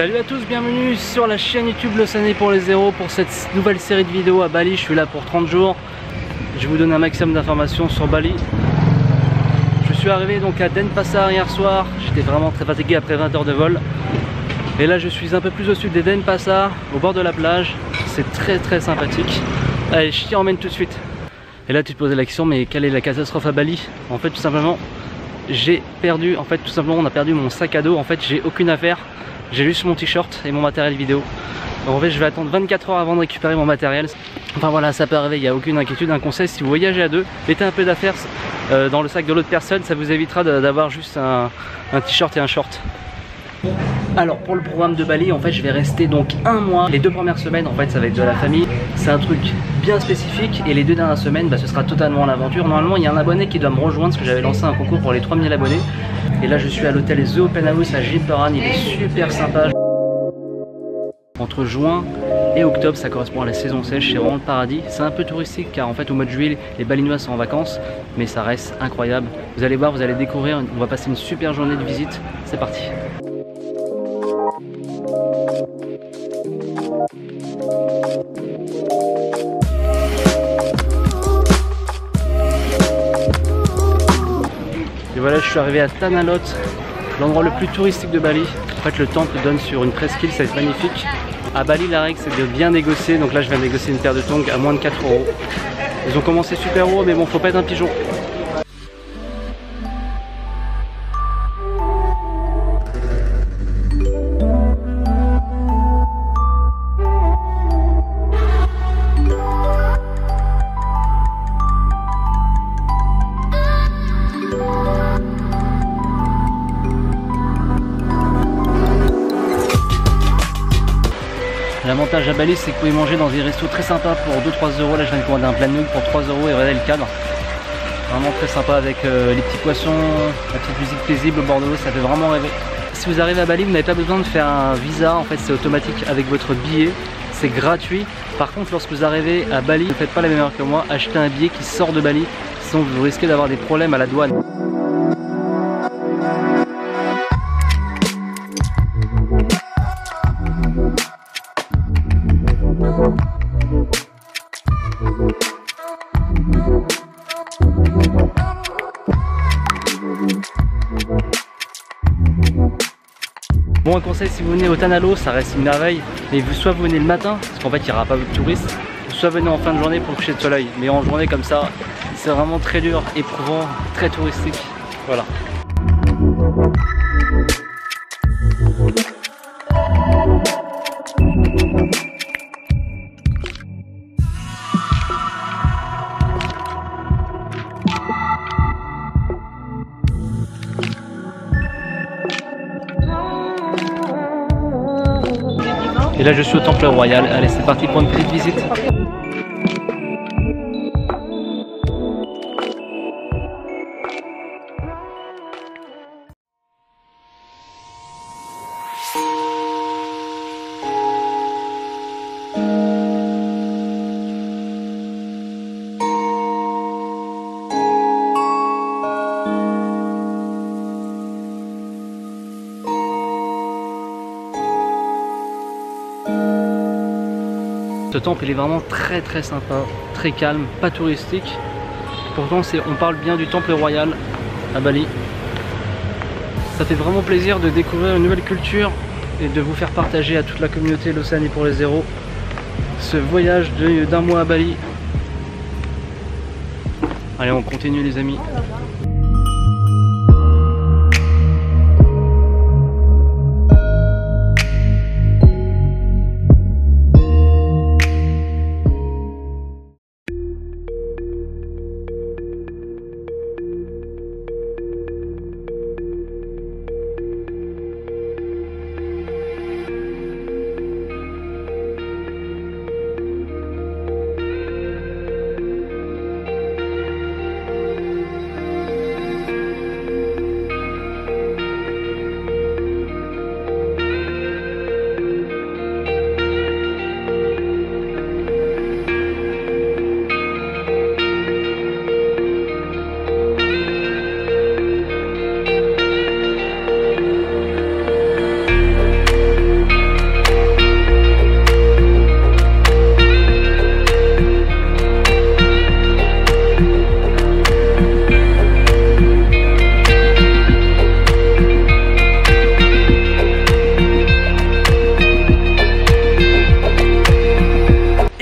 Salut à tous, bienvenue sur la chaîne YouTube Le pour les zéros pour cette nouvelle série de vidéos à Bali. Je suis là pour 30 jours. Je vous donner un maximum d'informations sur Bali. Je suis arrivé donc à Denpasar hier soir. J'étais vraiment très fatigué après 20 heures de vol. Et là je suis un peu plus au sud des Denpasar, au bord de la plage. C'est très très sympathique. Allez, je t'y emmène tout de suite. Et là tu te posais la question, mais quelle est la catastrophe à Bali? En fait tout simplement, j'ai perdu, en fait tout simplement on a perdu mon sac à dos. En fait j'ai aucune affaire j'ai juste mon t-shirt et mon matériel vidéo. en fait, je vais attendre 24 heures avant de récupérer mon matériel. Enfin voilà, ça peut arriver, il n'y a aucune inquiétude. Un conseil, si vous voyagez à deux, mettez un peu d'affaires euh, dans le sac de l'autre personne, ça vous évitera d'avoir juste un, t-shirt et un short. Alors pour le programme de Bali, en fait je vais rester donc un mois. Les deux premières semaines en fait ça va être de la famille. C'est un truc bien spécifique et les deux dernières semaines bah, ce sera totalement l'aventure. Normalement il y a un abonné qui doit me rejoindre parce que j'avais lancé un concours pour les 3000 abonnés. Et là je suis à l'hôtel The Open House à Gilperan, il est super sympa. Entre juin et octobre, ça correspond à la saison sèche, c'est vraiment le paradis. C'est un peu touristique car en fait au mois de juillet, les Balinois sont en vacances, mais ça reste incroyable. Vous allez voir, vous allez découvrir, on va passer une super journée de visite. C'est parti. Et voilà, je suis arrivé à Tanalot, l'endroit le plus touristique de Bali. En fait, le temple donne sur une presqu'île, ça va être magnifique. À Bali, la règle, c'est de bien négocier. Donc là, je viens négocier une paire de tongs à moins de 4 euros. Ils ont commencé super haut, mais bon, faut pas être un pigeon. L'avantage à Bali, c'est que vous pouvez manger dans des restos très sympas pour 2-3 euros. Là, je viens de commander un plat de pour 3 euros et regardez le cadre. Vraiment très sympa avec euh, les petits poissons, la petite musique paisible au bord de l'eau, ça fait vraiment rêver. Si vous arrivez à Bali, vous n'avez pas besoin de faire un visa, en fait c'est automatique avec votre billet, c'est gratuit. Par contre, lorsque vous arrivez à Bali, ne faites pas la même erreur que moi, achetez un billet qui sort de Bali, sinon vous risquez d'avoir des problèmes à la douane. Bon un conseil si vous venez au Tanalo ça reste une merveille. Mais soit vous venez le matin parce qu'en fait il n'y aura pas de touristes soit venez en fin de journée pour coucher de soleil. Mais en journée comme ça c'est vraiment très dur, éprouvant, très touristique. Voilà Et là je suis au Temple Royal. Allez c'est parti pour une petite visite. Ce temple il est vraiment très très sympa, très calme, pas touristique. Pourtant on parle bien du temple royal à Bali. Ça fait vraiment plaisir de découvrir une nouvelle culture et de vous faire partager à toute la communauté l'Océanie pour les zéros ce voyage d'un mois à Bali. Allez on continue les amis.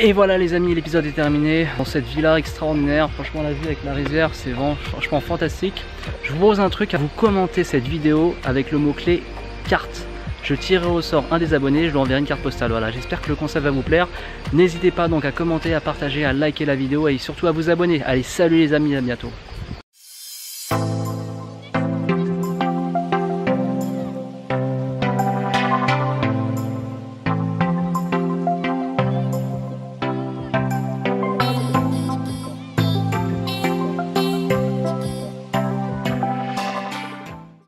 Et voilà les amis, l'épisode est terminé. Dans cette villa extraordinaire, franchement la vue avec la rivière, c'est franchement fantastique. Je vous propose un truc, à vous commenter cette vidéo avec le mot-clé carte. Je tirerai au sort un des abonnés, je lui enverrai une carte postale. Voilà, j'espère que le concept va vous plaire. N'hésitez pas donc à commenter, à partager, à liker la vidéo et surtout à vous abonner. Allez, salut les amis, à bientôt.